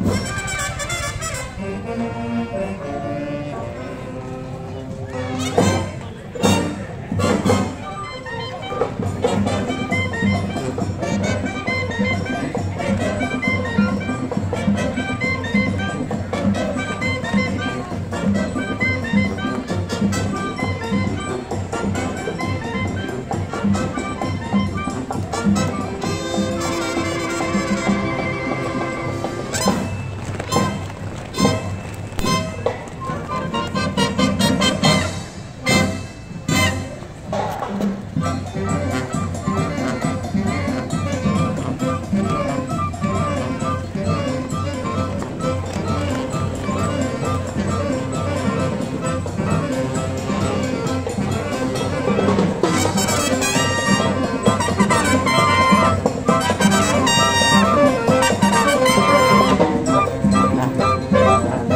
you. Thank you.